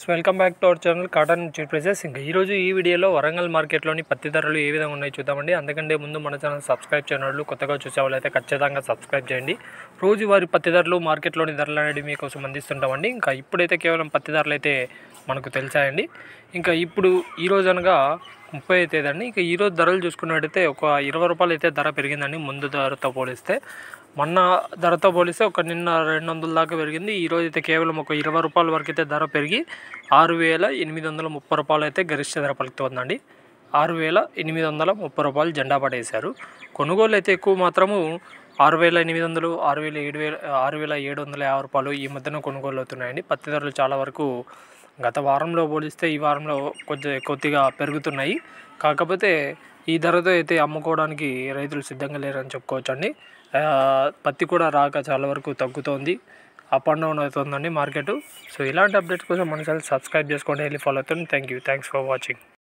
Welcome back to our channel cotton cheat ఇంకా ఈరోజు ఈ వీడియోలో వరంగల్ మార్కెట్లోని పత్తి ధరలు ఏ విధంగా ఉన్నాయో చూద్దామండి. అందుకంటే ముందు మన ఛానల్ సబ్స్క్రైబ్ చేయని వాళ్ళు కొత్తగా చూసే వాళ్ళైతే ఖచ్చితంగా సబ్స్క్రైబ్ చేయండి. రోజువారి పత్తి ధరలు మార్కెట్లోని ధరలు అనేది మీకోసం అందిస్తుంటామండి. ఇంకా ఇప్పుడైతే కేవలం పత్తి ధరలు అయితే మనకు తెలిసాయండి. ఇంకా ఇప్పుడు ఈ రోజు అనగా ముప్పై తేదండి ఇంకా ఈరోజు ధరలు చూసుకున్నట్టయితే ఒక ఇరవై రూపాయలు అయితే ధర పెరిగిందండి. ముందు ధరతో పోలిస్తే మొన్న ధరతో పోలిస్తే ఒక నిన్న రెండు వందల దాకా పెరిగింది. ఈరోజు అయితే కేవలం ఒక ఇరవై రూపాయల వరకు అయితే ధర పెరిగి ఆరు వేల ఎనిమిది వందల ముప్పై రూపాయలు అయితే గరిష్ట ధర పలుకుతుందండి. ఆరు వేల ఎనిమిది వందల ముప్పై రూపాయలు జెండా పడేశారు. కొనుగోలు అయితే ఎక్కువ మాత్రము ఆరు వేల ఎనిమిది వందలు ఆరు వేల ఏడు వేల ఆరు వేల ఏడు వందల యాభై రూపాయలు ఈ మధ్యన కొనుగోలు అవుతున్నాయండి. పత్తి ధరలు చాలా వరకు గత వారంలో పోలిస్తే ఈ వారంలో కొంచెం కొద్దిగా పెరుగుతున్నాయి. కాకపోతే ఈ ధరతో అయితే అమ్ముకోవడానికి రైతులు సిద్ధంగా లేరని చెప్పుకోవచ్చండి. పత్తి కూడా రాక చాలా వరకు తగ్గుతోంది. అప్ అండ్ డౌన్ అవుతుందండి మార్కెట్. సో ఇలాంటి అప్డేట్స్ కోసం మన ఛానల్ సబ్స్క్రైబ్ చేసుకోండి వెళ్ళి ఫాలో అవుతుంది thank you thanks for watching